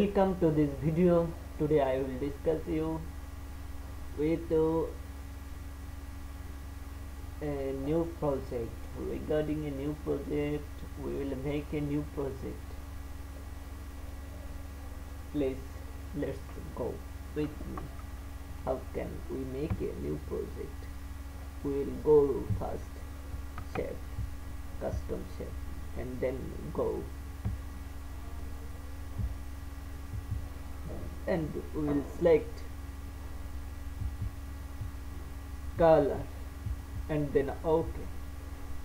welcome to this video. Today i will discuss you with uh, a new project. Regarding a new project we will make a new project. Please let's go with me. How can we make a new project? We will go first shape custom shape and then go and we will select color and then ok.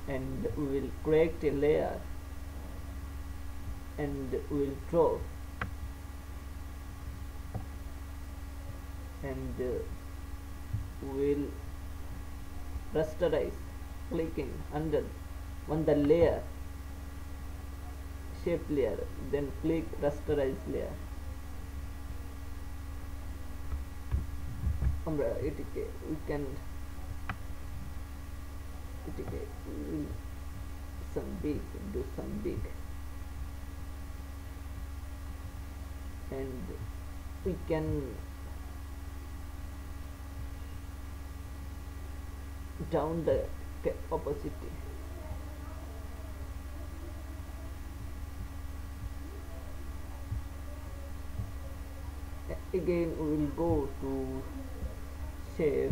And we will create a layer and we will draw. And uh, will rasterize clicking under on the layer shape layer then click rasterize layer আমরা এটিকে we can এটিকে উম, some big do some big and we can down the ca- opacity A- again we will go to shape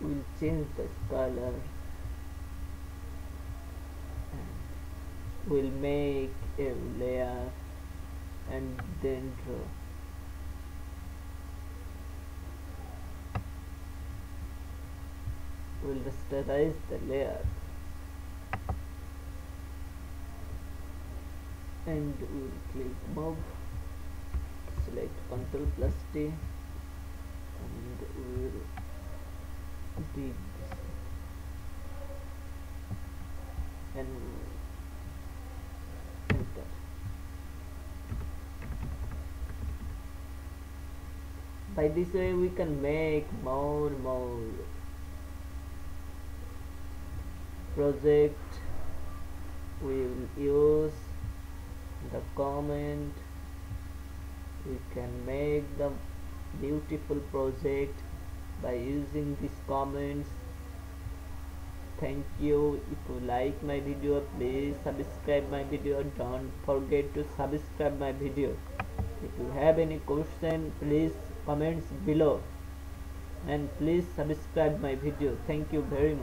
we'll change the color we'll make a layer and then draw we'll rasterize the layer. And we'll click move select ctrl plus t and we'll delete this. And by this way we can make more more project. We will use the comment. We can make the beautiful project by using these comments. Thank you. If you like my video please subscribe my video. Don't forget to subscribe my video if you have any question please comments below. And please subscribe my video. Thank you very much